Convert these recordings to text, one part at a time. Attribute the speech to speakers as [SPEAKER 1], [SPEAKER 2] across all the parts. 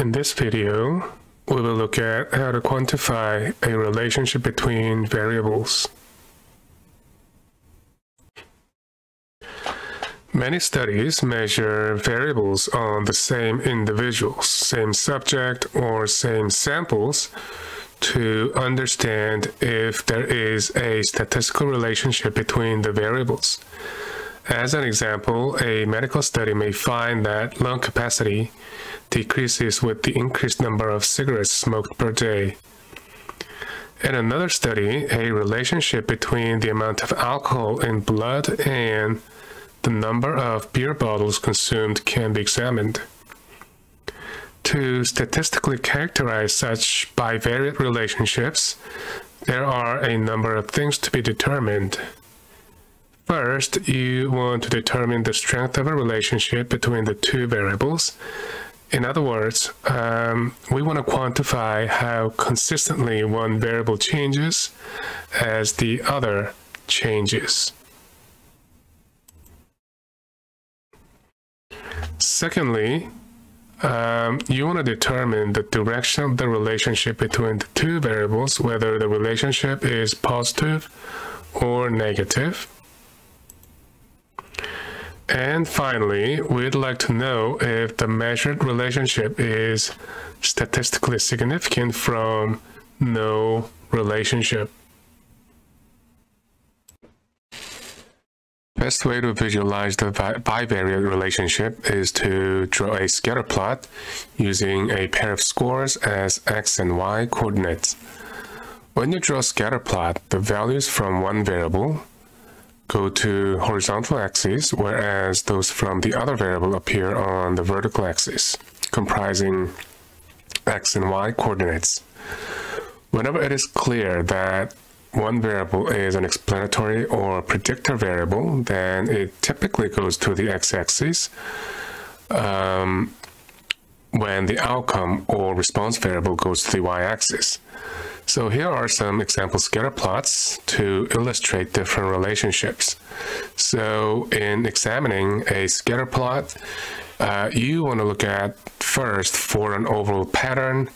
[SPEAKER 1] In this video, we will look at how to quantify a relationship between variables. Many studies measure variables on the same individuals, same subject, or same samples to understand if there is a statistical relationship between the variables. As an example, a medical study may find that lung capacity decreases with the increased number of cigarettes smoked per day. In another study, a relationship between the amount of alcohol in blood and the number of beer bottles consumed can be examined. To statistically characterize such bivariate relationships, there are a number of things to be determined. First, you want to determine the strength of a relationship between the two variables. In other words, um, we want to quantify how consistently one variable changes as the other changes. Secondly, um, you want to determine the direction of the relationship between the two variables, whether the relationship is positive or negative. And finally, we'd like to know if the measured relationship is statistically significant from no relationship. Best way to visualize the bivariate relationship is to draw a scatter plot using a pair of scores as x and y coordinates. When you draw a scatter plot, the values from one variable go to horizontal axis, whereas those from the other variable appear on the vertical axis, comprising x and y coordinates. Whenever it is clear that one variable is an explanatory or predictor variable, then it typically goes to the x-axis um, when the outcome or response variable goes to the y-axis. So here are some example scatter plots to illustrate different relationships. So in examining a scatter plot, uh, you want to look at first for an overall pattern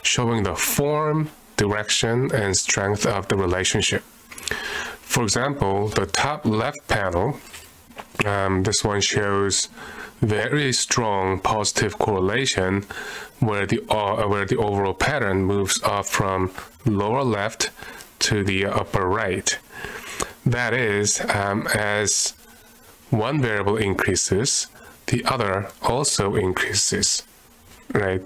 [SPEAKER 1] showing the form, direction, and strength of the relationship. For example, the top left panel, um, this one shows very strong positive correlation where the uh, where the overall pattern moves up from lower left to the upper right. That is, um, as one variable increases, the other also increases, right?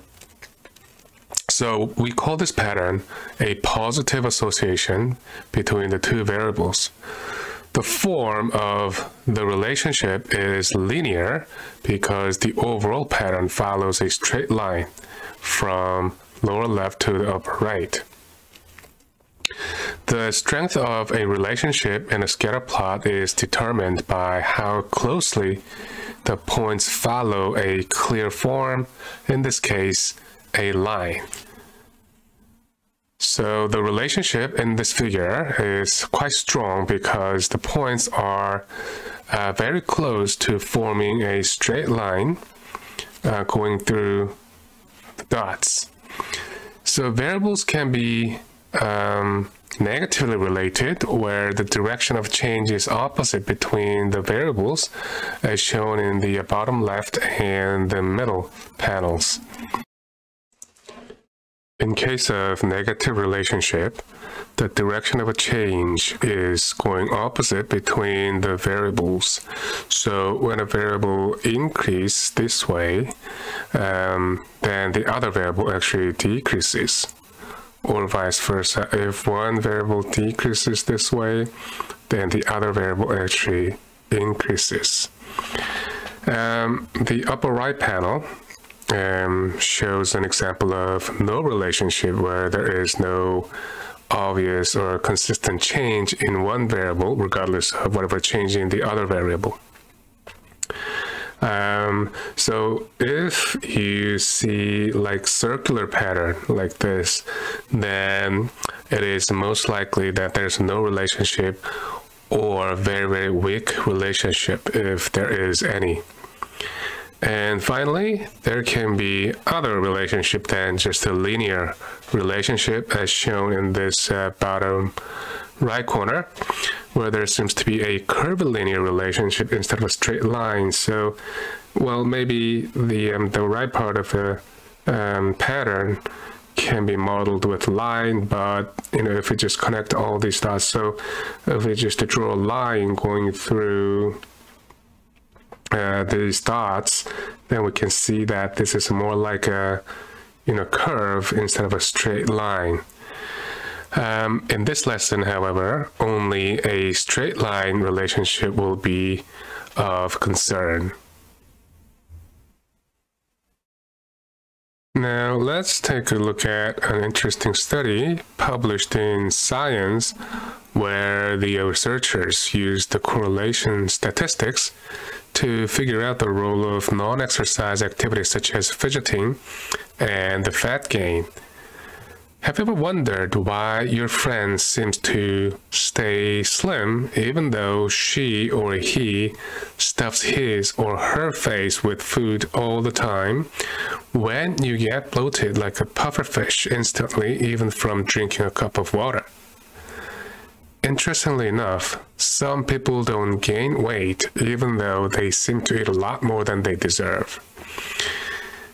[SPEAKER 1] So we call this pattern a positive association between the two variables. The form of the relationship is linear because the overall pattern follows a straight line from lower left to the upper right. The strength of a relationship in a scatter plot is determined by how closely the points follow a clear form, in this case, a line. So the relationship in this figure is quite strong because the points are uh, very close to forming a straight line uh, going through the dots. So variables can be um, negatively related where the direction of change is opposite between the variables as shown in the bottom left and the middle panels. In case of negative relationship, the direction of a change is going opposite between the variables. So when a variable increases this way, um, then the other variable actually decreases. Or vice versa. If one variable decreases this way, then the other variable actually increases. Um, the upper right panel um, shows an example of no relationship where there is no obvious or consistent change in one variable regardless of whatever change in the other variable. Um, so if you see like circular pattern like this, then it is most likely that there's no relationship or very, very weak relationship if there is any. And finally, there can be other relationship than just a linear relationship as shown in this uh, bottom right corner where there seems to be a curvilinear relationship instead of a straight line. So, well, maybe the, um, the right part of the um, pattern can be modeled with line, but you know, if we just connect all these dots, so if we just draw a line going through these dots, then we can see that this is more like a you know curve instead of a straight line. Um, in this lesson, however, only a straight line relationship will be of concern. Now let's take a look at an interesting study published in Science where the researchers used the correlation statistics to figure out the role of non-exercise activities such as fidgeting and the fat gain. Have you ever wondered why your friend seems to stay slim even though she or he stuffs his or her face with food all the time when you get bloated like a pufferfish instantly even from drinking a cup of water? Interestingly enough, some people don't gain weight even though they seem to eat a lot more than they deserve.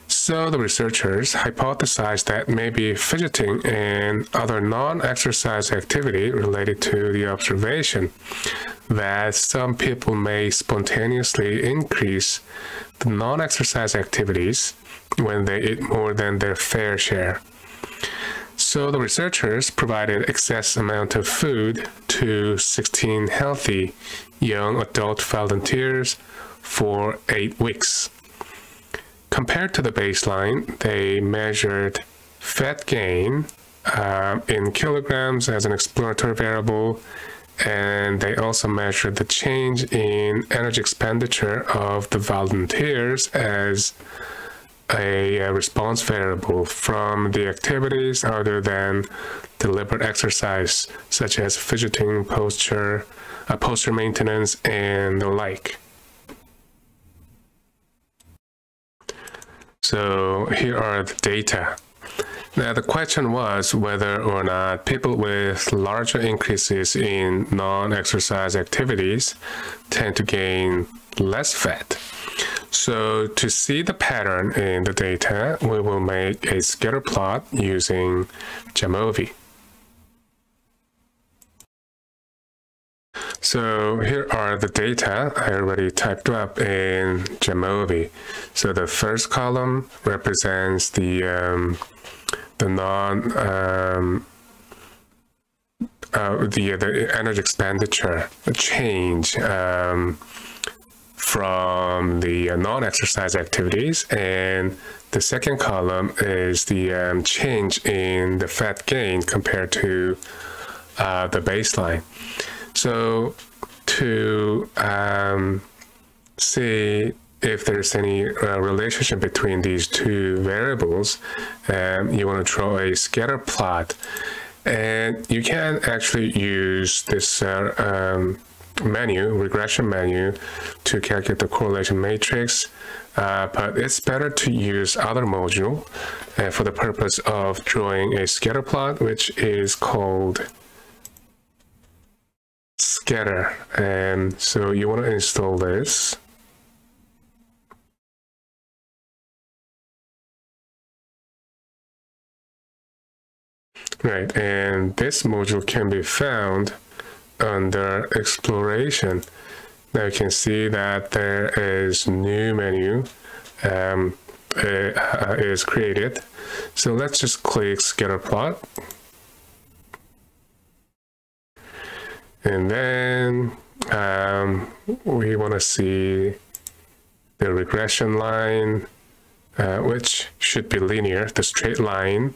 [SPEAKER 1] So the researchers hypothesized that maybe fidgeting and other non-exercise activity related to the observation that some people may spontaneously increase the non-exercise activities when they eat more than their fair share. So the researchers provided excess amount of food to 16 healthy young adult volunteers for eight weeks. Compared to the baseline, they measured fat gain uh, in kilograms as an exploratory variable, and they also measured the change in energy expenditure of the volunteers as a, a response variable from the activities other than deliberate exercise, such as fidgeting, posture, uh, posture maintenance, and the like. So here are the data. Now the question was whether or not people with larger increases in non-exercise activities tend to gain less fat. So to see the pattern in the data, we will make a scatter plot using Jamovi. So here are the data I already typed up in Jamovi. So the first column represents the um, the non um, uh, the the energy expenditure change um, from the uh, non-exercise activities and the second column is the um, change in the fat gain compared to uh, the baseline. So to um, see if there's any uh, relationship between these two variables, um, you want to draw a scatter plot. And you can actually use this uh, um, menu, regression menu, to calculate the correlation matrix. Uh, but it's better to use other module uh, for the purpose of drawing a scatter plot, which is called scatter. And so you want to install this. Right, and this module can be found under exploration. Now you can see that there is new menu um, uh, is created. So let's just click scatter plot. And then um, we want to see the regression line, uh, which should be linear, the straight line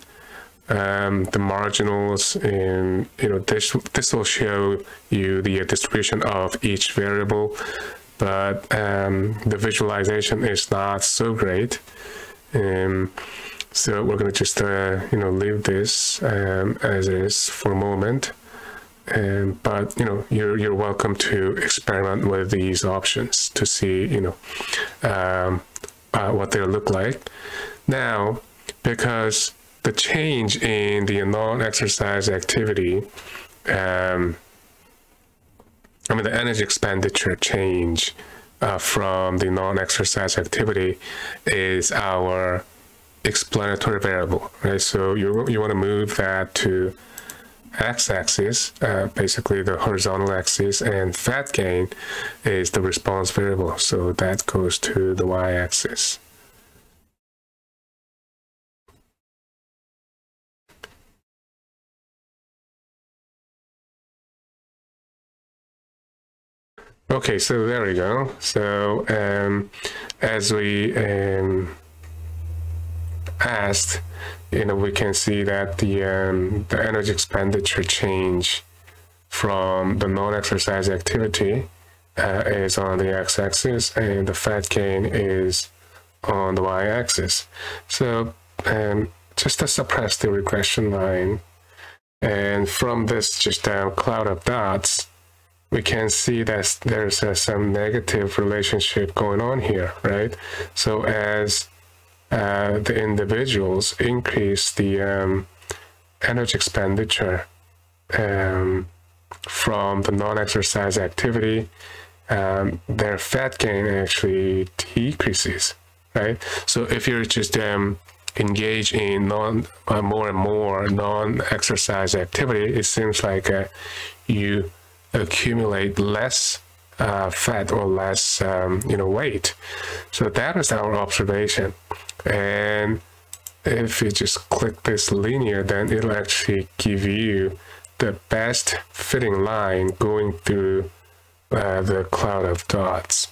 [SPEAKER 1] um, the marginals and you know this this will show you the distribution of each variable. But um, the visualization is not so great. Um, so we're going to just uh, you know leave this um, as is for a moment. Um, but you know you're you're welcome to experiment with these options to see you know um, uh, what they look like. Now, because the change in the non-exercise activity, um, I mean the energy expenditure change uh, from the non-exercise activity is our explanatory variable, right? So you, you want to move that to x-axis, uh, basically the horizontal axis, and fat gain is the response variable. So that goes to the y-axis. Okay, so there we go. So um, as we um, asked, you know, we can see that the um, the energy expenditure change from the non-exercise activity uh, is on the x-axis and the fat gain is on the y-axis. So um, just to suppress the regression line, and from this just a cloud of dots, we can see that there's uh, some negative relationship going on here, right? So as uh, the individuals increase the um, energy expenditure um, from the non-exercise activity, um, their fat gain actually decreases, right? So if you're just um, engage in non uh, more and more non-exercise activity, it seems like uh, you accumulate less uh, fat or less um, you know weight. So that is our observation. And if you just click this linear then it'll actually give you the best fitting line going through uh, the cloud of dots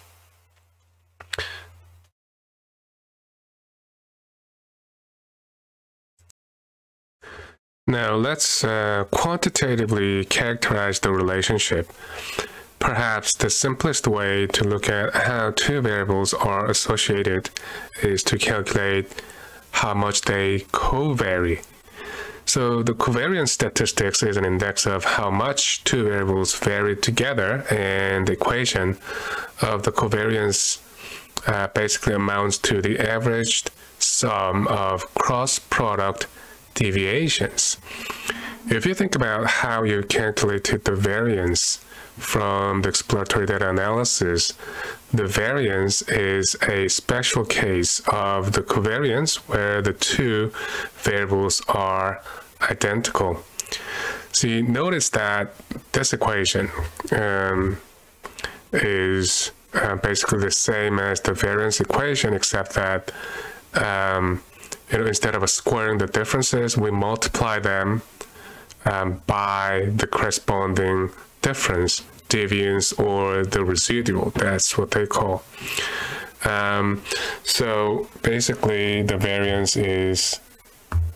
[SPEAKER 1] Now let's uh, quantitatively characterize the relationship. Perhaps the simplest way to look at how two variables are associated is to calculate how much they covary. So the covariance statistics is an index of how much two variables vary together and the equation of the covariance uh, basically amounts to the averaged sum of cross product deviations. If you think about how you calculated the variance from the exploratory data analysis, the variance is a special case of the covariance where the two variables are identical. So you notice that this equation um, is uh, basically the same as the variance equation, except that um, you know, instead of squaring the differences, we multiply them um, by the corresponding difference, deviance or the residual. That's what they call. Um, so basically, the variance is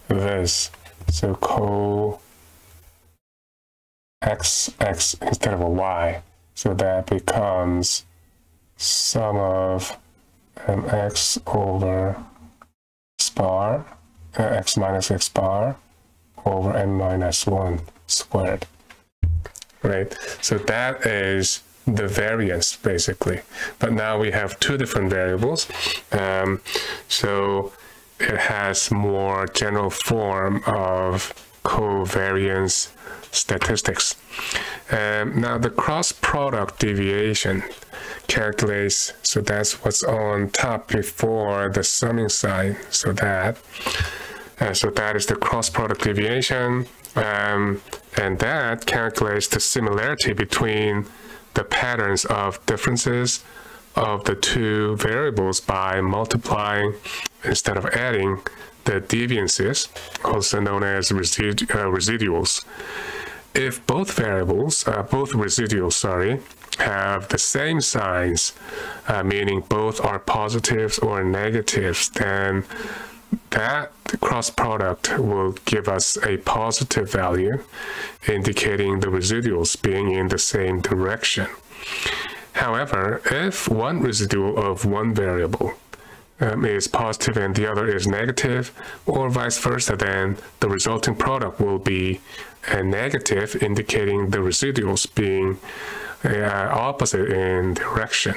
[SPEAKER 1] this. So co x x instead of a y. So that becomes sum of um, x over bar, uh, x minus x bar over n minus 1 squared. Right, so that is the variance basically. But now we have two different variables. Um, so it has more general form of covariance statistics. Um, now the cross product deviation calculates, so that's what's on top before the summing sign, so that, uh, so that is the cross product deviation, um, and that calculates the similarity between the patterns of differences of the two variables by multiplying instead of adding the deviances, also known as resid uh, residuals. If both variables, uh, both residuals, sorry, have the same signs, uh, meaning both are positives or negatives, then that cross product will give us a positive value, indicating the residuals being in the same direction. However, if one residual of one variable um, is positive and the other is negative, or vice versa, then the resulting product will be a negative, indicating the residuals being uh, opposite in direction.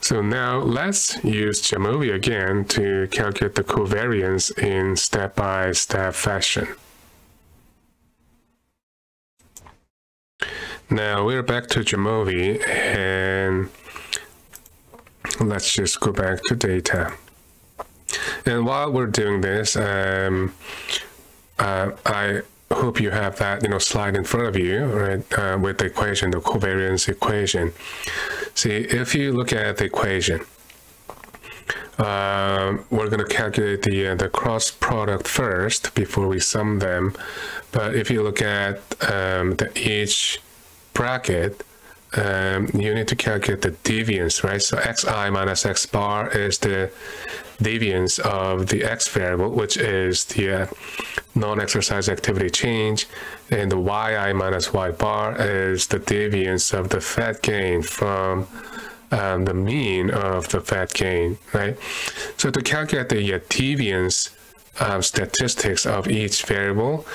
[SPEAKER 1] So now let's use Jamovi again to calculate the covariance in step-by-step -step fashion. Now we're back to Jamovi and let's just go back to data. And while we're doing this, um, uh, I hope you have that you know slide in front of you, right, uh, with the equation, the covariance equation. See, if you look at the equation, uh, we're going to calculate the uh, the cross product first before we sum them. But if you look at um, the each bracket, um, you need to calculate the deviance, right? So xi minus x bar is the deviance of the x variable, which is the uh, non-exercise activity change, and the yi minus y bar is the deviance of the fat gain from um, the mean of the fat gain, right? So to calculate the uh, deviance um, statistics of each variable,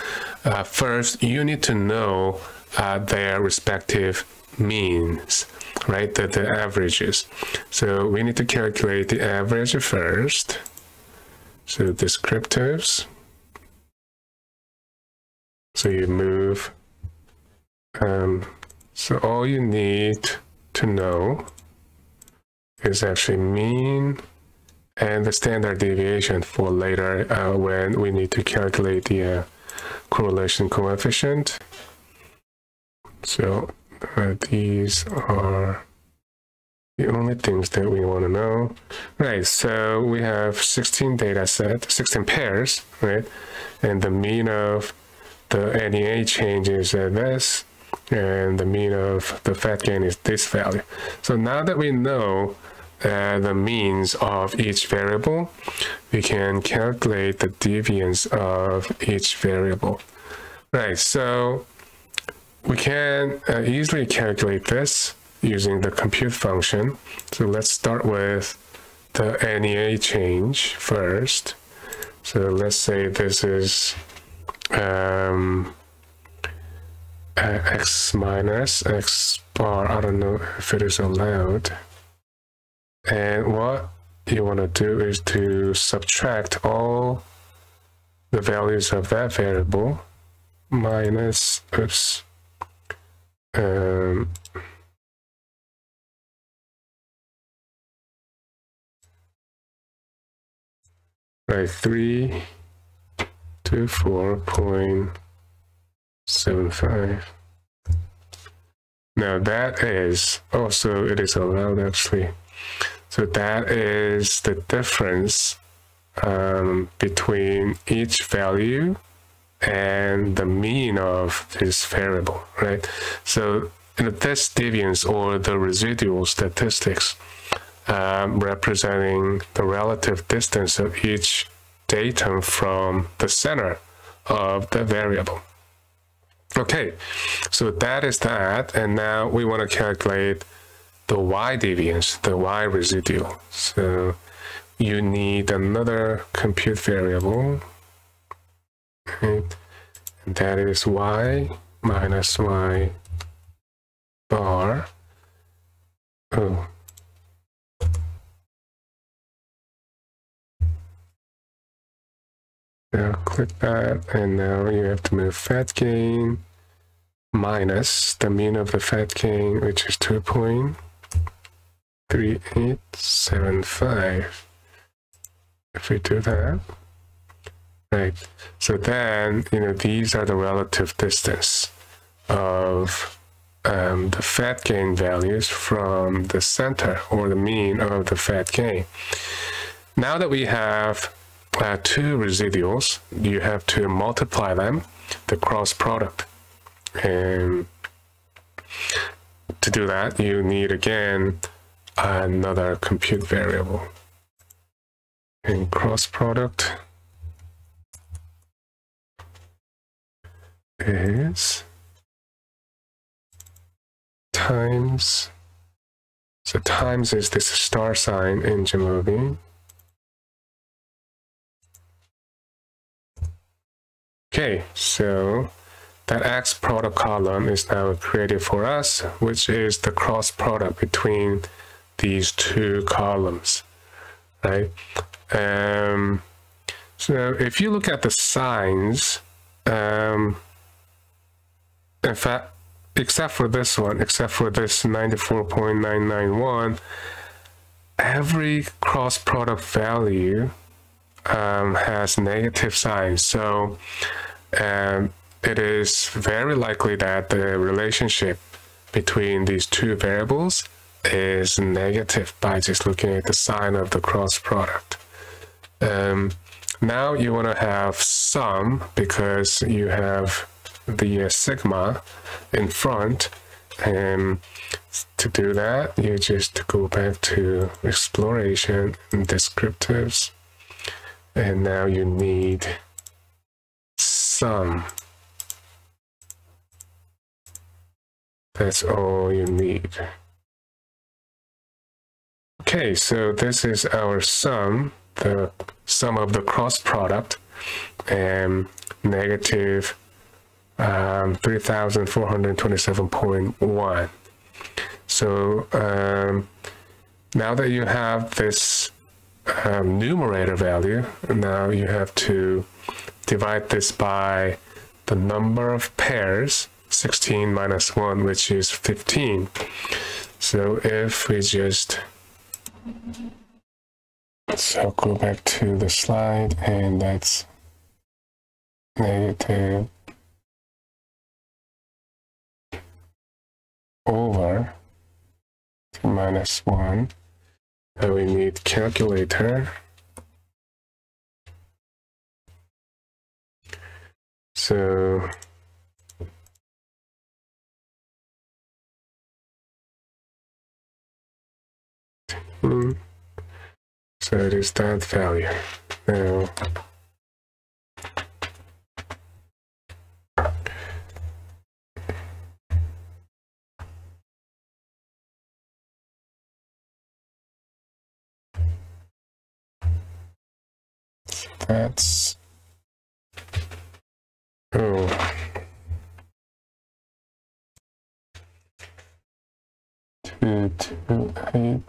[SPEAKER 1] uh, first you need to know uh, their respective means, right? The, the averages. So we need to calculate the average first. So descriptives. So you move. Um, so all you need to know is actually mean and the standard deviation for later uh, when we need to calculate the uh, correlation coefficient. So uh, these are the only things that we want to know. Right, so we have 16 data set, 16 pairs, right? And the mean of the NEA change is uh, this, and the mean of the fat gain is this value. So now that we know uh, the means of each variable, we can calculate the deviance of each variable. Right, so we can uh, easily calculate this using the compute function. So let's start with the NEA change first. So let's say this is um, x minus x bar. I don't know if it is allowed. And what you want to do is to subtract all the values of that variable minus, oops, um, by 3 to 4.75. Now that is also, it is allowed actually. So that is the difference um, between each value and the mean of this variable, right? So know, this deviance or the residual statistics um, representing the relative distance of each datum from the center of the variable. Okay, so that is that, and now we want to calculate the y deviance, the y residual. So you need another compute variable right? And that is y minus y bar. Oh. Now click that, and now you have to move fat gain minus the mean of the fat gain, which is 2.3875. If we do that, Right. So then, you know, these are the relative distance of um, the fat gain values from the center or the mean of the fat gain. Now that we have uh, two residuals, you have to multiply them, the cross product. And to do that, you need again another compute variable. And cross product is times, so times is this star sign in Jamovi. Okay, so that X product column is now created for us, which is the cross product between these two columns, right? Um, so if you look at the signs, um, in fact, except for this one, except for this 94.991, every cross product value um, has negative signs. So um, it is very likely that the relationship between these two variables is negative by just looking at the sign of the cross product. Um, now you want to have sum because you have the uh, sigma in front and to do that you just go back to exploration and descriptives and now you need sum that's all you need. Okay so this is our sum the sum of the cross product and negative um, 3427.1 so um, now that you have this um, numerator value now you have to divide this by the number of pairs 16 minus 1 which is 15 so if we just so go back to the slide and that's negative over minus 1. Then we need calculator. So hmm, so it is that value. Now That's. Two, two, eight.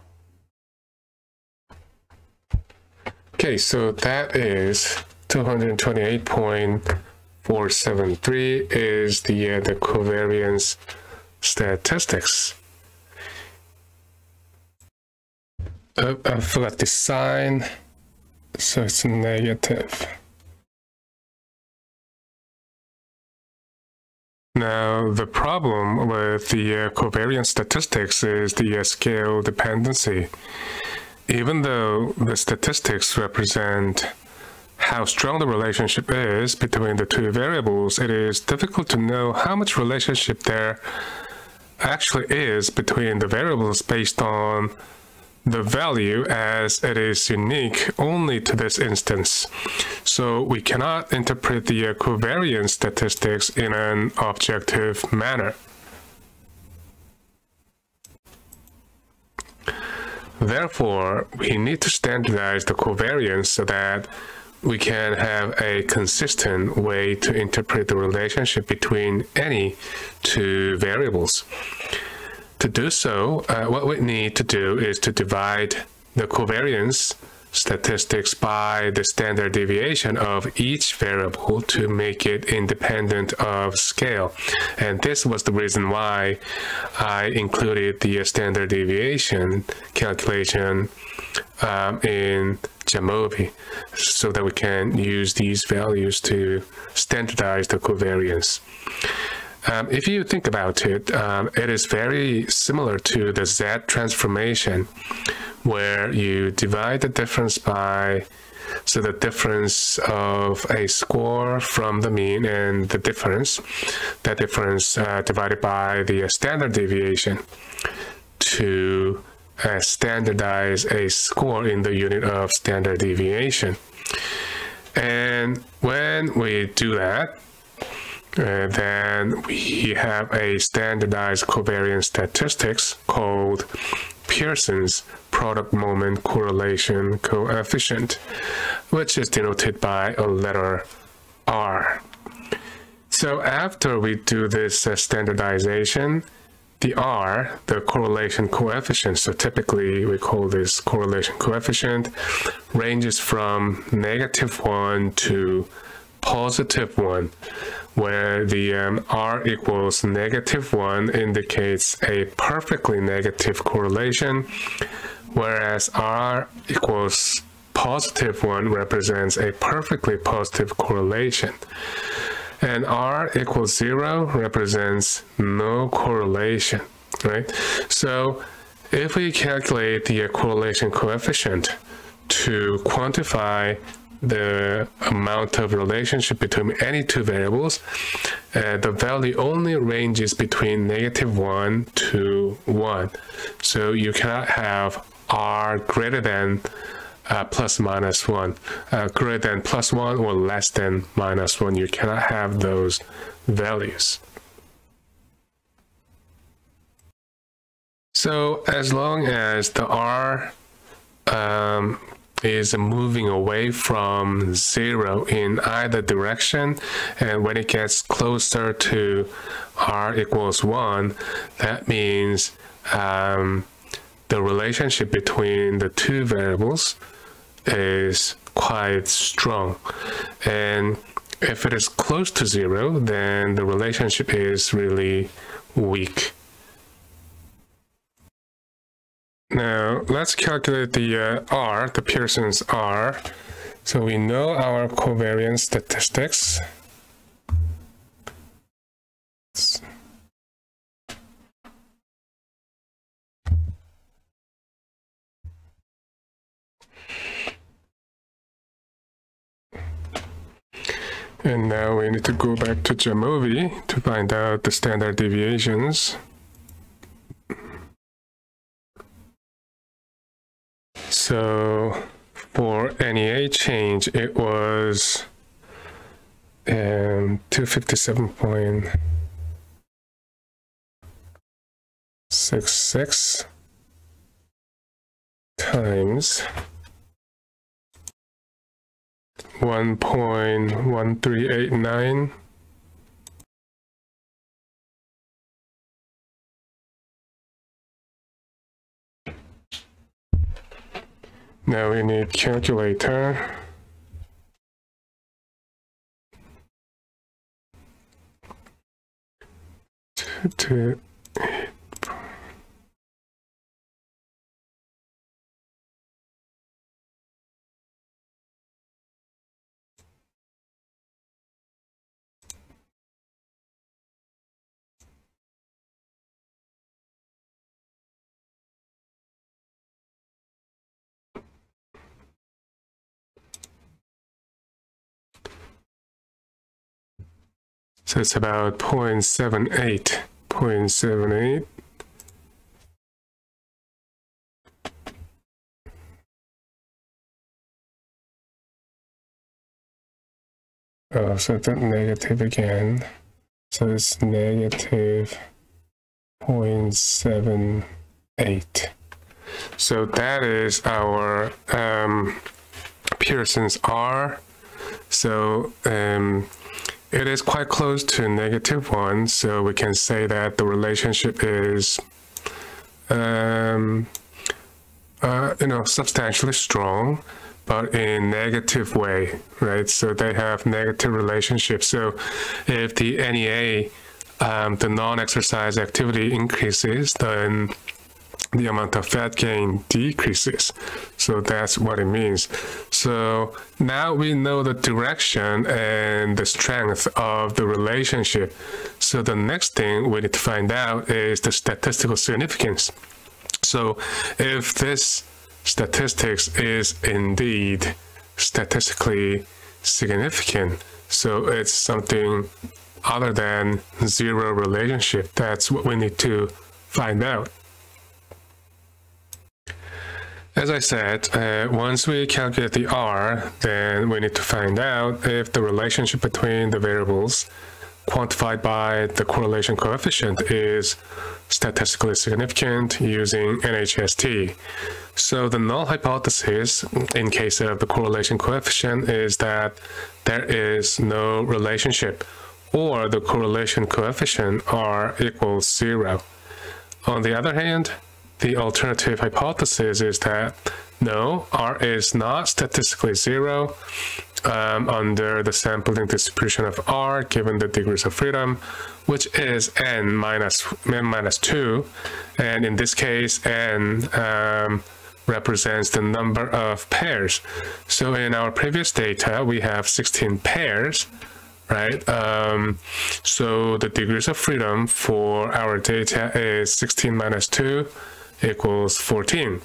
[SPEAKER 1] Okay, so that is 228.473 is the uh, the covariance statistics. Uh, I forgot the sign so it's negative. Now, the problem with the uh, covariance statistics is the uh, scale dependency. Even though the statistics represent how strong the relationship is between the two variables, it is difficult to know how much relationship there actually is between the variables based on the value as it is unique only to this instance. So we cannot interpret the covariance statistics in an objective manner. Therefore, we need to standardize the covariance so that we can have a consistent way to interpret the relationship between any two variables. To do so, uh, what we need to do is to divide the covariance statistics by the standard deviation of each variable to make it independent of scale. And this was the reason why I included the standard deviation calculation um, in Jamovi so that we can use these values to standardize the covariance. Um, if you think about it, um, it is very similar to the Z transformation, where you divide the difference by, so the difference of a score from the mean and the difference, that difference uh, divided by the standard deviation to uh, standardize a score in the unit of standard deviation. And when we do that, and then we have a standardized covariance statistics called Pearson's product moment correlation coefficient, which is denoted by a letter R. So after we do this uh, standardization, the R, the correlation coefficient, so typically we call this correlation coefficient, ranges from negative 1 to positive 1, where the um, R equals negative 1 indicates a perfectly negative correlation, whereas R equals positive 1 represents a perfectly positive correlation. And R equals 0 represents no correlation, right? So if we calculate the correlation coefficient to quantify the amount of relationship between any two variables, uh, the value only ranges between negative 1 to 1. So you cannot have r greater than uh, plus minus 1, uh, greater than plus 1 or less than minus 1. You cannot have those values. So as long as the r um, is moving away from zero in either direction. And when it gets closer to r equals 1 that means um, the relationship between the two variables is quite strong. And if it is close to zero then the relationship is really weak Now let's calculate the uh, R, the Pearson's R. So we know our covariance statistics. And now we need to go back to Jamovi to find out the standard deviations. So for NEA change, it was um, 257.66 times 1.1389 Now we need calculator. To, So it's about 0.78, 0.78. Oh, so that negative again. So it's negative 0.78. So that is our um, Pearson's R. So um, it is quite close to negative one, so we can say that the relationship is, um, uh, you know, substantially strong, but in negative way, right? So they have negative relationships. So if the NEA, um, the non-exercise activity increases, then the amount of fat gain decreases. So that's what it means. So now we know the direction and the strength of the relationship. So the next thing we need to find out is the statistical significance. So if this statistics is indeed statistically significant, so it's something other than zero relationship, that's what we need to find out. As I said, uh, once we calculate the R, then we need to find out if the relationship between the variables quantified by the correlation coefficient is statistically significant using NHST. So the null hypothesis in case of the correlation coefficient is that there is no relationship or the correlation coefficient R equals zero. On the other hand, the alternative hypothesis is that no, R is not statistically zero um, under the sampling distribution of R given the degrees of freedom, which is n minus, n minus 2. And in this case, n um, represents the number of pairs. So in our previous data, we have 16 pairs, right? Um, so the degrees of freedom for our data is 16 minus 2 equals 14.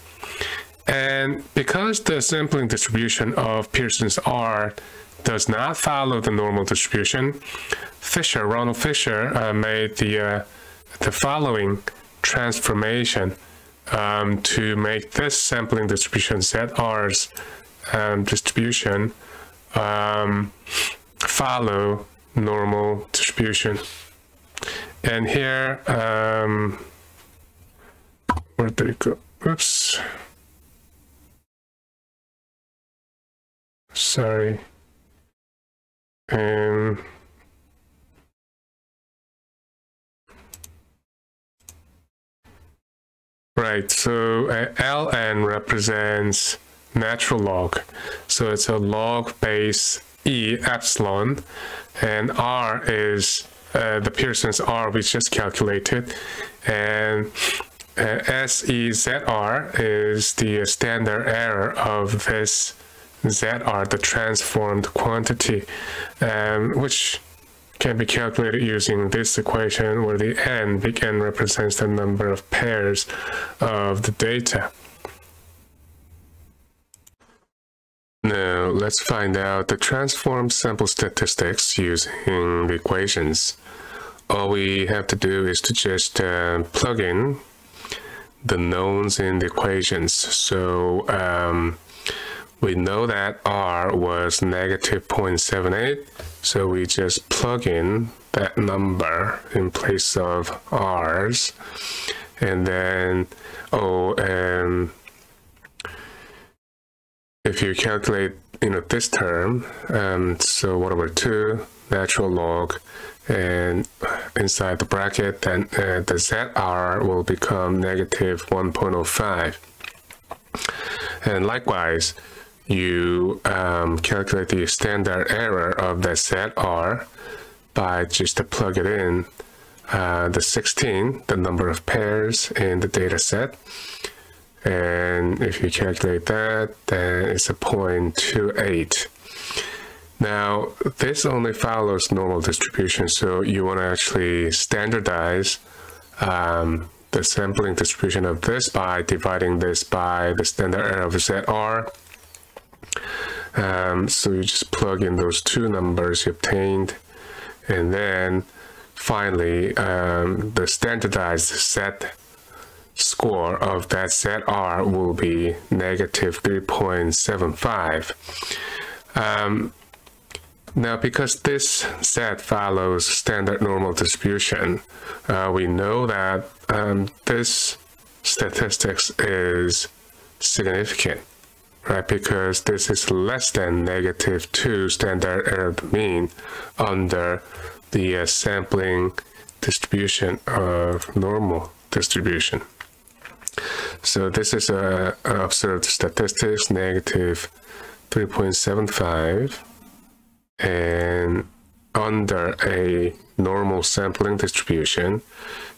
[SPEAKER 1] And because the sampling distribution of Pearson's R does not follow the normal distribution, Fisher, Ronald Fisher, uh, made the, uh, the following transformation um, to make this sampling distribution ZR's um, distribution um, follow normal distribution. And here, um, where did it go? Oops. Sorry. Um, right, so uh, ln represents natural log. So it's a log base E epsilon, and R is uh, the Pearson's R we just calculated, and uh, SEZR is the standard error of this ZR, the transformed quantity, um, which can be calculated using this equation where the n, big N, represents the number of pairs of the data. Now, let's find out the transformed sample statistics using the equations. All we have to do is to just uh, plug in the knowns in the equations. So um, we know that R was negative 0.78, so we just plug in that number in place of R's. And then, oh, and if you calculate, you know, this term, um, so 1 over 2, natural log and inside the bracket then uh, the ZR will become negative 1.05 and likewise you um, calculate the standard error of the ZR by just to plug it in uh, the 16 the number of pairs in the data set. And if you calculate that then it's a 0.28 now, this only follows normal distribution, so you want to actually standardize um, the sampling distribution of this by dividing this by the standard error of ZR. Um, so you just plug in those two numbers you obtained, and then finally um, the standardized zed score of that ZR will be negative 3.75. Now, because this zed follows standard normal distribution, uh, we know that um, this statistics is significant, right? Because this is less than negative 2 standard error mean under the uh, sampling distribution of normal distribution. So this is a, a observed statistics negative 3.75 and under a normal sampling distribution,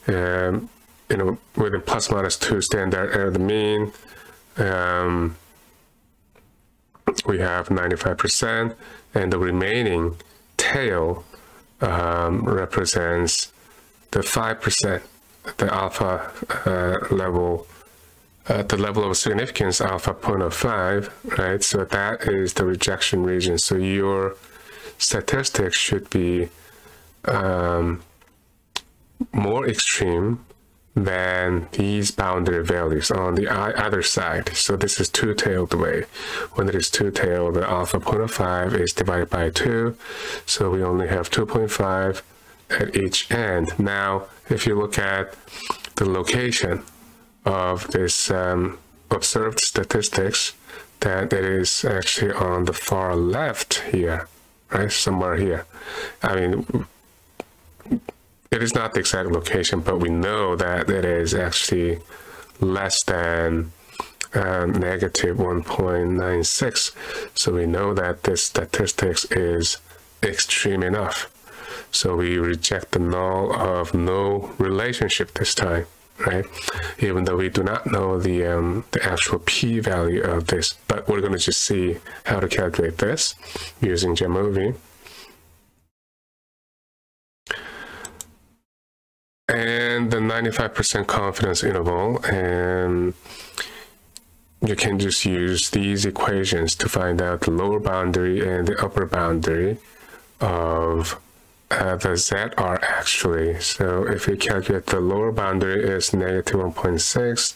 [SPEAKER 1] um, you know, with a plus minus two standard error the mean, um, we have 95%, and the remaining tail um, represents the 5%, the alpha uh, level, uh, the level of significance alpha 0.05, right? So that is the rejection region. So your statistics should be um, more extreme than these boundary values on the other side. So this is two-tailed way. When it is two-tailed, the alpha 0.5 is divided by 2. So we only have 2.5 at each end. Now, if you look at the location of this um, observed statistics, that it is actually on the far left here right? Somewhere here. I mean, it is not the exact location, but we know that it is actually less than um, negative 1.96. So we know that this statistics is extreme enough. So we reject the null of no relationship this time, right? Even though we do not know the, um, the actual p-value of this, but we're going to just see how to calculate this using Jamovi. And the 95% confidence interval, and you can just use these equations to find out the lower boundary and the upper boundary of uh, the ZR actually. So if we calculate the lower boundary is negative 1.6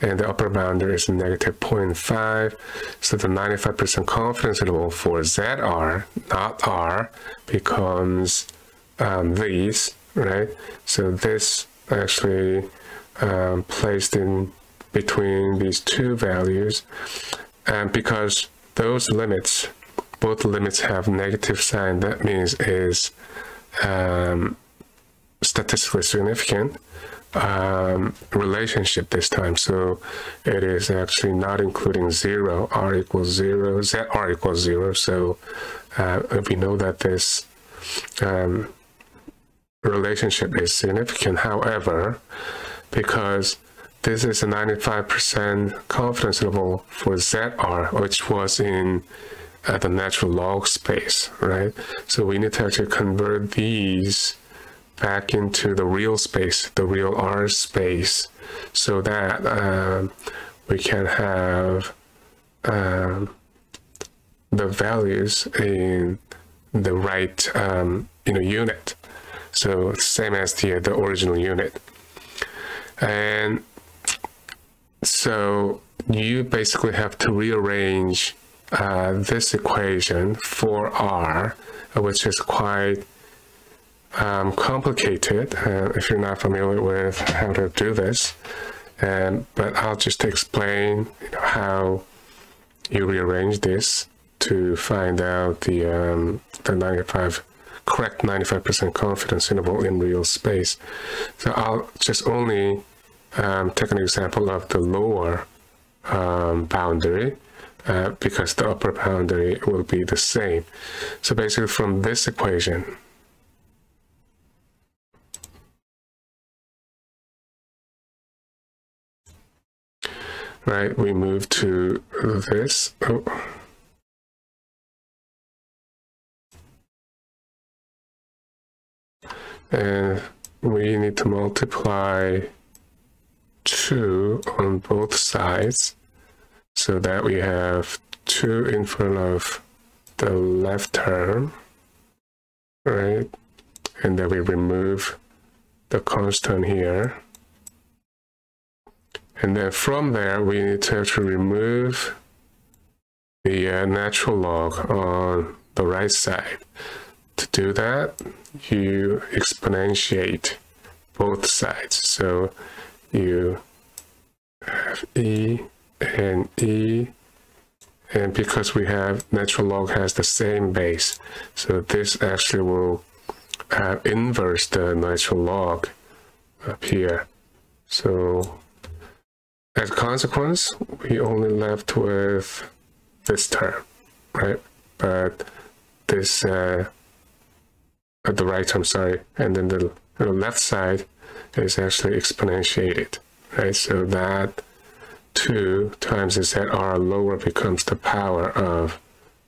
[SPEAKER 1] and the upper boundary is negative 0.5. So the 95% confidence interval for ZR, not R, becomes um, these, right? So this actually um, placed in between these two values and because those limits both limits have negative sign, that means is um, statistically significant um, relationship this time. So it is actually not including zero, r equals zero, z r equals zero. So uh, we know that this um, relationship is significant. However, because this is a 95% confidence level for ZR, which was in at the natural log space, right? So we need to actually convert these back into the real space, the real R space, so that um, we can have um, the values in the right um, you know unit. So same as the the original unit, and so you basically have to rearrange uh, this equation for R, which is quite um, complicated uh, if you're not familiar with how to do this. And, but I'll just explain you know, how you rearrange this to find out the, um, the 95 correct 95% confidence interval in real space. So I'll just only um, take an example of the lower um, boundary uh, because the upper boundary will be the same. So basically from this equation, right, we move to this. Oh. And we need to multiply 2 on both sides so that we have 2 in front of the left term, right? And then we remove the constant here. And then from there, we need to actually remove the uh, natural log on the right side. To do that, you exponentiate both sides. So you have e and e and because we have natural log has the same base so this actually will uh, inverse the natural log up here. So as a consequence we only left with this term right? But this uh, at the right I'm sorry and then the, the left side is actually exponentiated right? So that 2 times ZR lower becomes the power of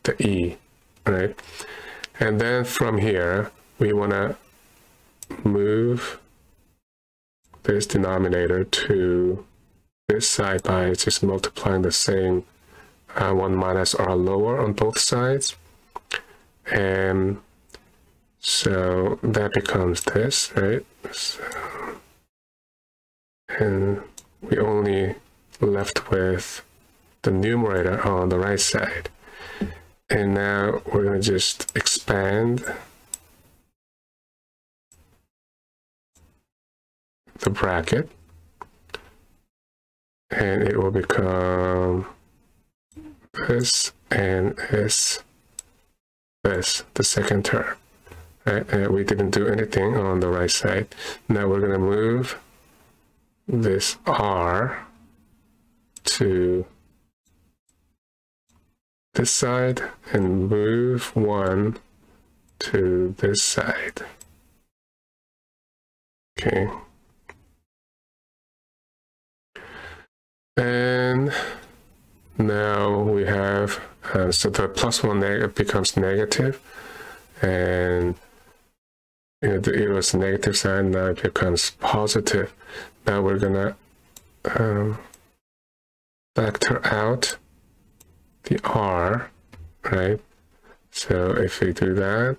[SPEAKER 1] the E, right? And then from here, we want to move this denominator to this side by just multiplying the same uh, 1 minus r lower on both sides. And so that becomes this, right? So, and we only left with the numerator on the right side. And now we're going to just expand the bracket and it will become this and this this the second term Right? Uh, we didn't do anything on the right side. Now we're going to move this R to this side and move one to this side. Okay. And now we have, uh, so the plus one neg becomes negative and know, it was negative sign, now it becomes positive. Now we're gonna um, factor out the r, right? So if we do that,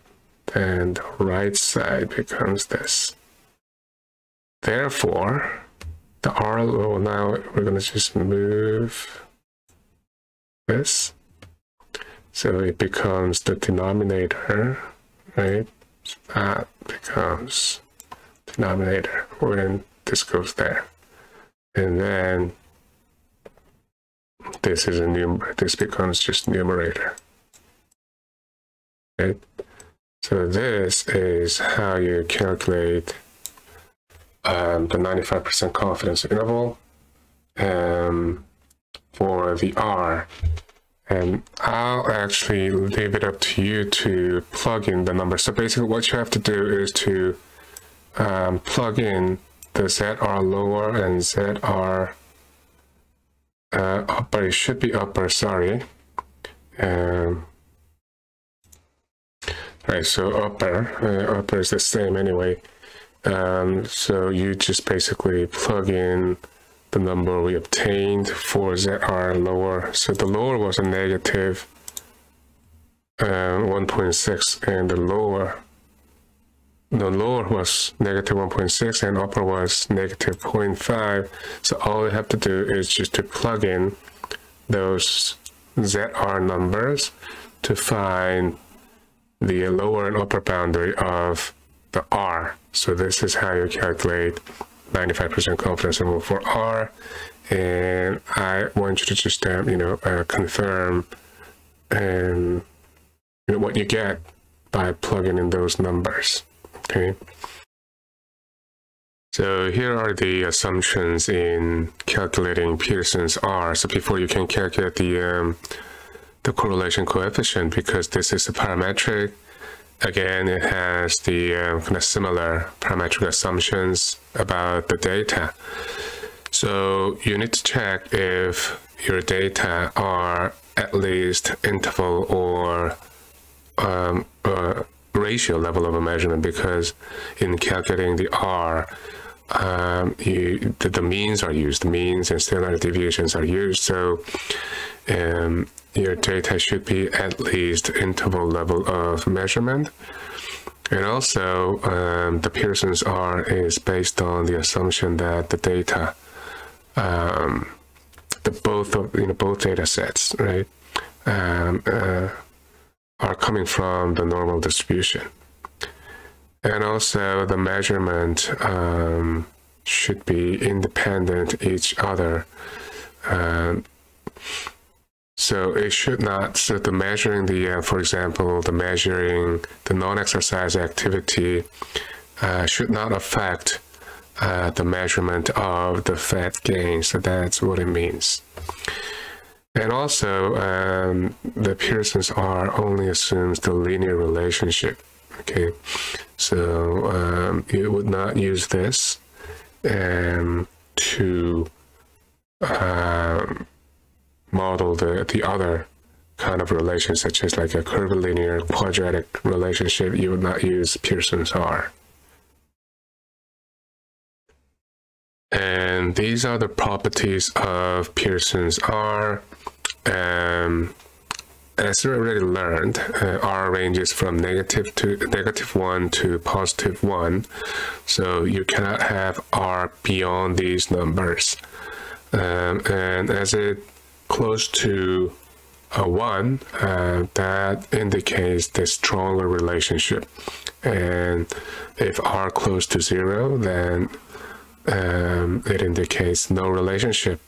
[SPEAKER 1] then the right side becomes this. Therefore, the r, well now we're going to just move this. So it becomes the denominator, right? So that becomes denominator when this goes there. And then this is a numerator. This becomes just numerator. Right? So this is how you calculate um, the 95% confidence interval um, for the R. And I'll actually leave it up to you to plug in the number. So basically what you have to do is to um, plug in the ZR lower and ZR uh, upper, it should be upper, sorry. Um, right, so upper, uh, upper is the same anyway. Um, so you just basically plug in the number we obtained for ZR lower. So the lower was a negative, uh, 1.6 and the lower the lower was negative 1.6 and upper was negative 0.5 so all we have to do is just to plug in those ZR numbers to find the lower and upper boundary of the R. So this is how you calculate 95% confidence interval for R. And I want you to just um, you know uh, confirm and you know, what you get by plugging in those numbers. Okay. So here are the assumptions in calculating Pearson's R. So before you can calculate the um, the correlation coefficient, because this is a parametric, again, it has the um, kind of similar parametric assumptions about the data. So you need to check if your data are at least interval or um, uh, ratio level of a measurement because in calculating the R, um, you, the, the, means are used, the means and standard deviations are used. So um, your data should be at least interval level of measurement. And also, um, the Pearson's R is based on the assumption that the data, um, the both of you know both data sets, right, um, uh, are coming from the normal distribution. And also the measurement um, should be independent each other. Um, so it should not, so the measuring the, uh, for example, the measuring the non-exercise activity uh, should not affect uh, the measurement of the fat gain. So that's what it means. And also, um, the Pearson's R only assumes the linear relationship. Okay, so um, you would not use this um, to um, model the, the other kind of relations, such as like a curvilinear quadratic relationship. You would not use Pearson's R. And these are the properties of Pearson's R. Um, as we already learned, uh, R ranges from negative to negative 1 to positive 1. So you cannot have R beyond these numbers. Um, and as it close to a 1, uh, that indicates the stronger relationship. And if R close to 0, then um, it indicates no relationship.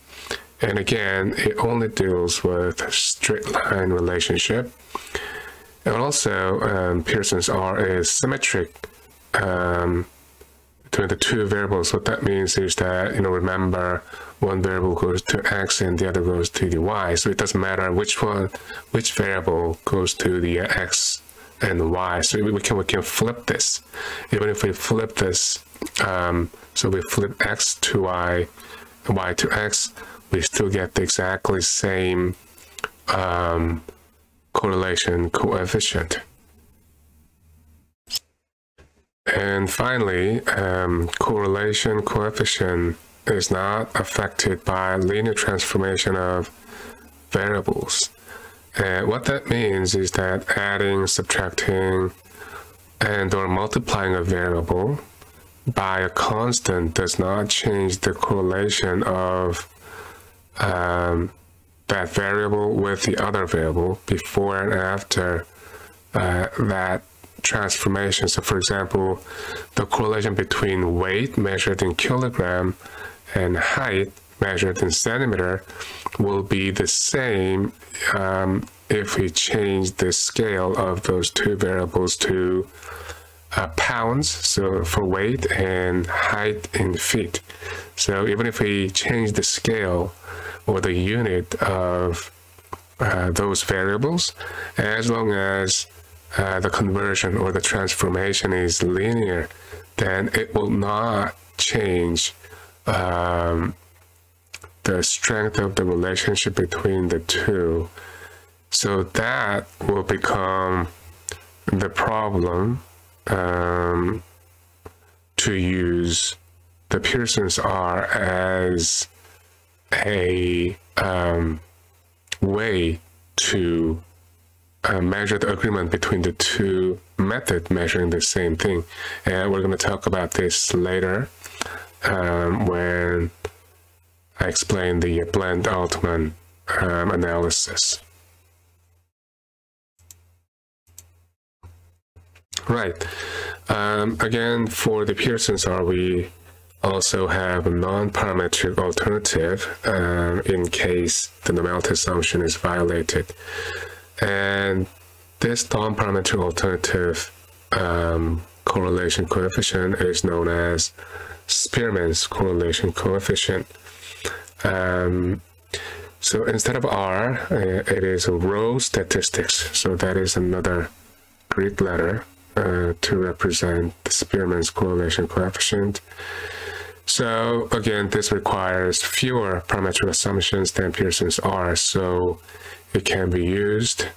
[SPEAKER 1] And again, it only deals with a straight line relationship. And also, um, Pearson's R is symmetric um, between the two variables. What that means is that, you know, remember one variable goes to x and the other goes to the y. So it doesn't matter which one, which variable goes to the x and y. So we can, we can flip this. Even if we flip this, um, so we flip x to y, y to x, we still get the exactly same um, correlation coefficient. And finally, um, correlation coefficient is not affected by linear transformation of variables. And what that means is that adding, subtracting, and or multiplying a variable by a constant does not change the correlation of um, that variable with the other variable before and after uh, that transformation. So for example, the correlation between weight measured in kilogram and height measured in centimeter will be the same um, if we change the scale of those two variables to uh, pounds, so for weight, and height in feet. So even if we change the scale or the unit of uh, those variables, as long as uh, the conversion or the transformation is linear, then it will not change um, the strength of the relationship between the two. So that will become the problem um, to use the Pearson's R as a um, way to uh, measure the agreement between the two method measuring the same thing. And we're going to talk about this later um, when I explain the Bland-Altman um, analysis. Right. Um, again, for the Pearson's R, we also have a non-parametric alternative um, in case the normality assumption is violated. And this non-parametric alternative um, correlation coefficient is known as Spearman's correlation coefficient. Um, so instead of R, uh, it is rho statistics. So that is another Greek letter uh, to represent the Spearman's correlation coefficient. So again, this requires fewer parametric assumptions than Pearson's R, so it can be used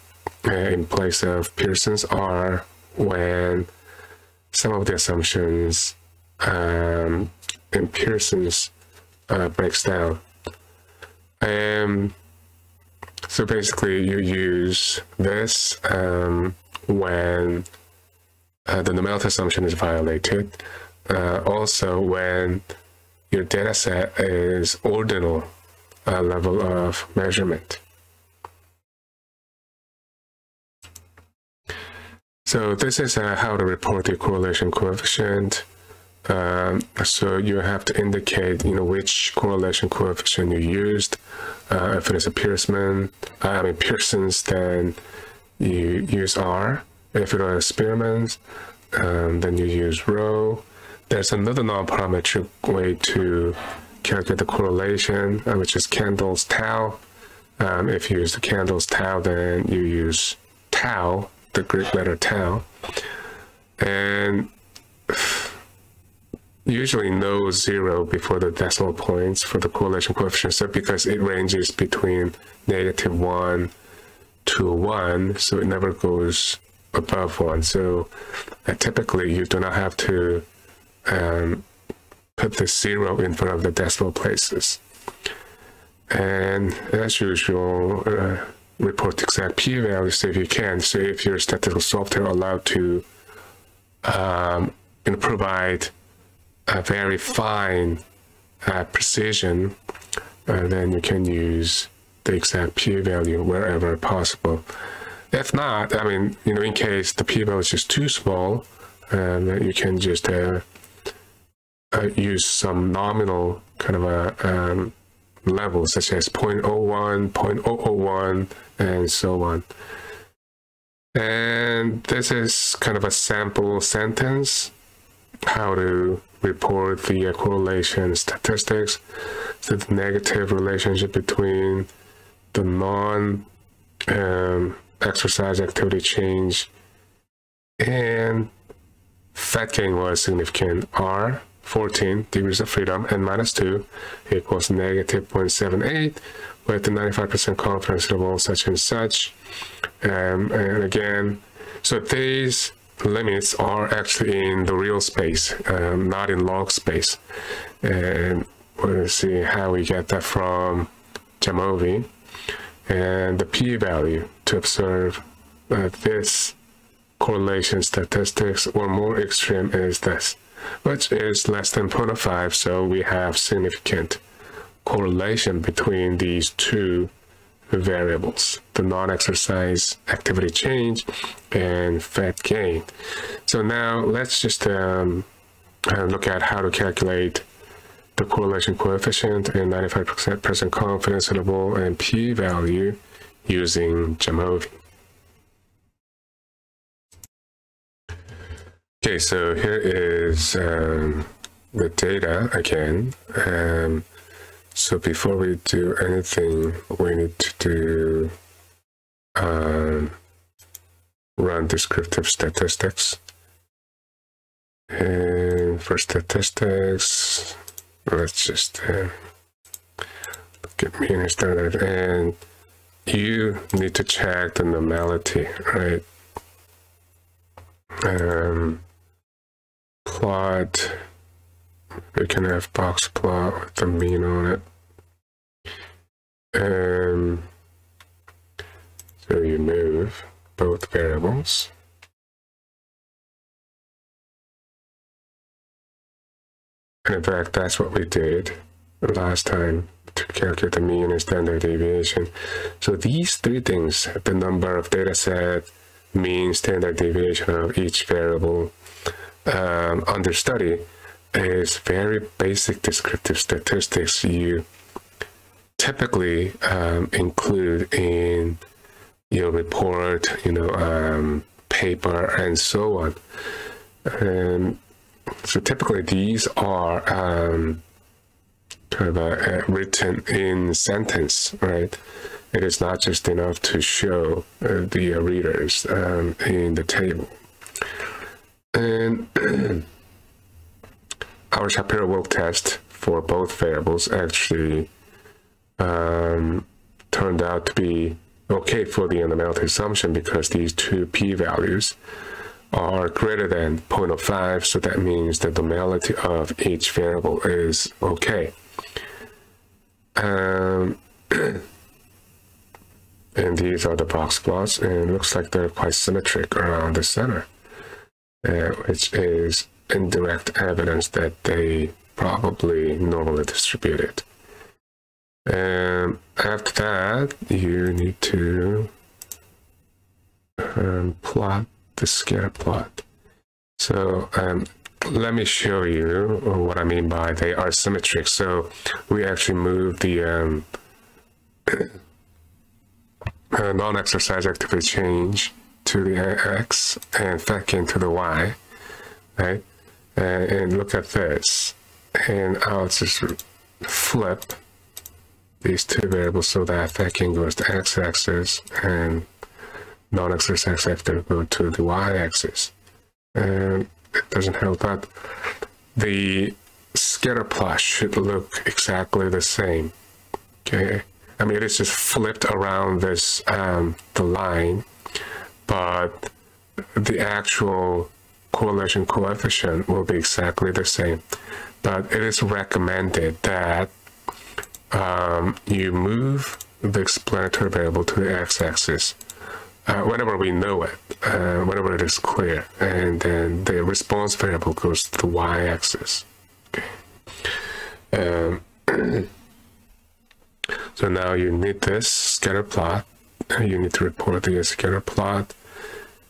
[SPEAKER 1] in place of Pearson's R when some of the assumptions um, in Pearson's uh, breaks down. Um, so basically you use this um, when uh, the normality assumption is violated. Uh, also when your data set is ordinal uh, level of measurement. So this is uh, how to report the correlation coefficient. Um, so you have to indicate, you know, which correlation coefficient you used. Uh, if it is a Pearsman, uh, I mean Pearson's, then you use R. If it a Spearman's, um, then you use rho. There's another non-parametric way to calculate the correlation, uh, which is Kendall's tau. Um, if you use the Kendall's tau, then you use tau, the Greek letter tau. And usually no zero before the decimal points for the correlation coefficient so because it ranges between negative one to one so it never goes above one so uh, typically you do not have to um, put the zero in front of the decimal places and as usual uh, report exact p-values if you can so if your statistical software allowed to um, you know, provide a very fine uh, precision, uh, then you can use the exact p-value wherever possible. If not, I mean, you know, in case the p-value is just too small, um, you can just uh, uh, use some nominal kind of a um, level, such as 0.01, 0.001, and so on. And this is kind of a sample sentence, how to report the correlation statistics, so the negative relationship between the non um, exercise activity change and fat gain was significant. R 14 degrees of freedom and minus 2 equals negative 0.78 with the 95% confidence interval such and such. Um, and again, so these limits are actually in the real space, um, not in log space. And we'll see how we get that from Jamovi. And the p-value to observe uh, this correlation statistics or more extreme is this, which is less than 0.5, so we have significant correlation between these two variables, the non-exercise activity change and fat gain. So now let's just um, uh, look at how to calculate the correlation coefficient and 95% confidence interval and p-value using Jamovi. Okay, so here is um, the data again. Um, so before we do anything, we need to do um, run descriptive statistics. And for statistics, let's just uh, get mean standard. And you need to check the normality, right? Um, plot we can have box plot with the mean on it. And so you move both variables. And in fact, that's what we did last time to calculate the mean and standard deviation. So these three things, the number of data set, mean, standard deviation of each variable um, under study, is very basic descriptive statistics you typically um, include in your report, you know, um, paper, and so on. And so typically these are um, kind of a, a written in sentence, right? It is not just enough to show uh, the readers um, in the table. And our Shapiro-Wilk test for both variables actually um, turned out to be okay for the normality assumption because these two p-values are greater than 0.05, so that means the normality of each variable is okay. Um, and these are the box plots, and it looks like they're quite symmetric around the center, uh, which is indirect evidence that they probably normally distributed. And after that, you need to um, plot the scatter plot. So um, let me show you what I mean by they are symmetric. So we actually move the um, uh, non-exercise activity change to the x and gain to the y, right? and, and look at this. And I'll just flip these two variables so that that can go to x-axis and non-exercise active go to the y-axis. And it doesn't help that the scatter plot should look exactly the same. Okay, I mean it is just flipped around this um, the line, but the actual correlation coefficient will be exactly the same. But it is recommended that um, you move the explanatory variable to the x-axis uh, whenever we know it, uh, whenever it is clear, and then the response variable goes to the y-axis. Okay. Um, so now you need this scatter plot. You need to report the scatter plot,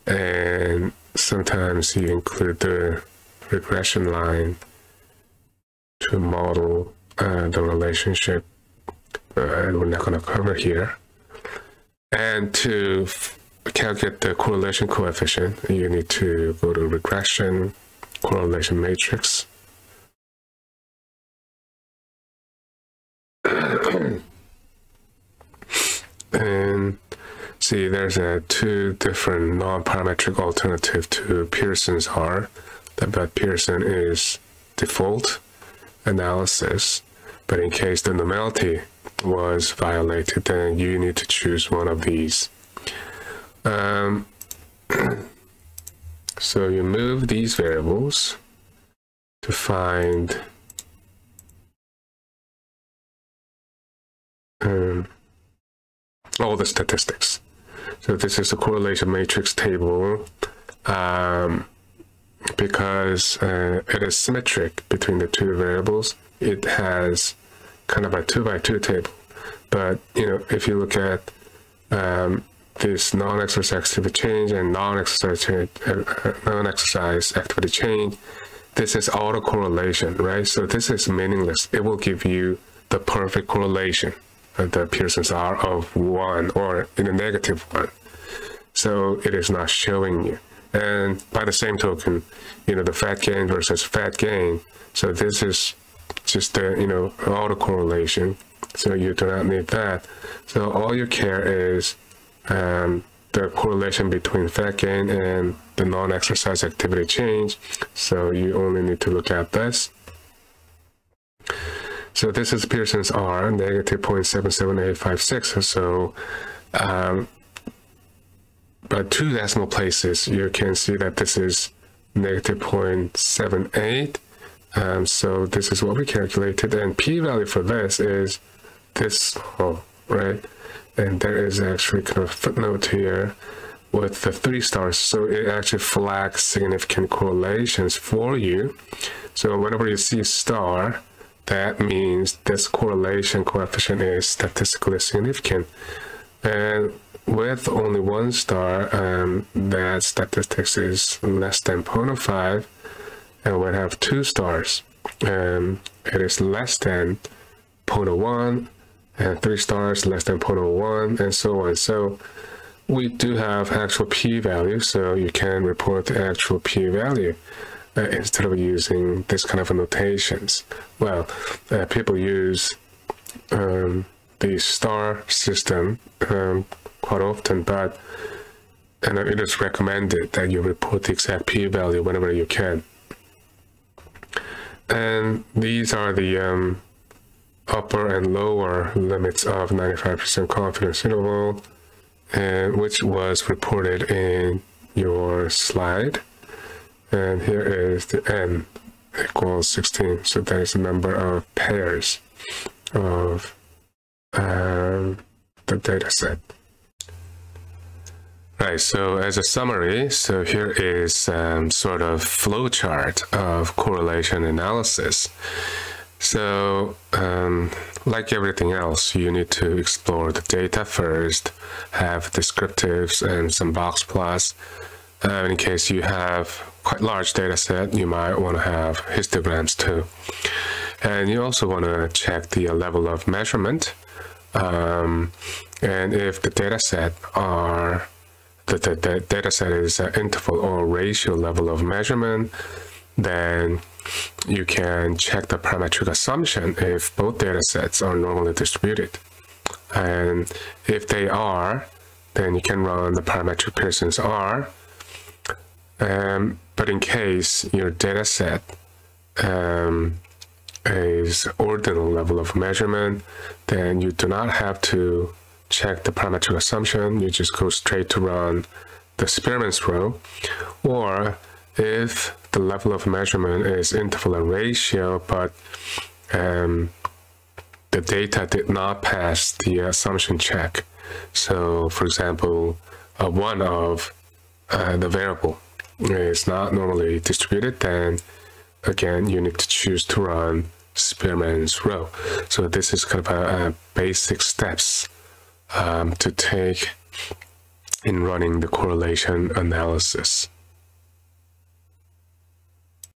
[SPEAKER 1] and sometimes you include the regression line to model uh, the relationship uh, we're not going to cover here and to calculate the correlation coefficient, you need to go to regression correlation matrix. and see there's a two different non-parametric alternative to Pearson's R. But Pearson is default analysis. But in case the normality was violated, then you need to choose one of these. Um, so you move these variables to find um, all the statistics. So this is a correlation matrix table um, because uh, it is symmetric between the two variables. It has kind of a two by two table. But you know, if you look at um, this non-exercise activity change and non-exercise uh, uh, non-exercise activity change, this is autocorrelation, right? So this is meaningless. It will give you the perfect correlation the Pearson's R of one or in a negative one. So it is not showing you. And by the same token, you know, the fat gain versus fat gain. So this is just the, you know, autocorrelation. So you do not need that. So all you care is um, the correlation between fat gain and the non-exercise activity change. So you only need to look at this. So this is Pearson's R, negative 0.77856. So um, but two decimal places, you can see that this is negative 0.78. Um, so this is what we calculated. And p-value for this is this small, right? And there is actually kind of a footnote here with the three stars. So it actually flags significant correlations for you. So whenever you see star, that means this correlation coefficient is statistically significant. And with only one star, um, that statistics is less than 0.05. And we have two stars, um, it is less than 0.01, and three stars less than 0.01, and so on. So we do have actual p-value, so you can report the actual p-value uh, instead of using this kind of notations. Well, uh, people use um, the star system um, quite often, but and it is recommended that you report the exact p-value whenever you can. And these are the um, upper and lower limits of 95% confidence interval, and which was reported in your slide. And here is the n equals 16. So that is the number of pairs of um, the data set. Right, so as a summary, so here is um, sort of flowchart of correlation analysis. So, um, like everything else, you need to explore the data first, have descriptives and some box plots. Uh, in case you have quite large data set, you might want to have histograms too. And you also want to check the level of measurement. Um, and if the data set are the, the, the data set is an interval or ratio level of measurement, then you can check the parametric assumption if both data sets are normally distributed. And if they are, then you can run the parametric Pearson's R. Um, but in case your data set um, is ordinal level of measurement, then you do not have to check the parametric assumption. You just go straight to run the Spearman's rho. Or if the level of measurement is interval and ratio, but um, the data did not pass the assumption check. So, for example, uh, one of uh, the variable is not normally distributed, then again, you need to choose to run Spearman's rho. So this is kind of a, a basic steps um, to take in running the correlation analysis.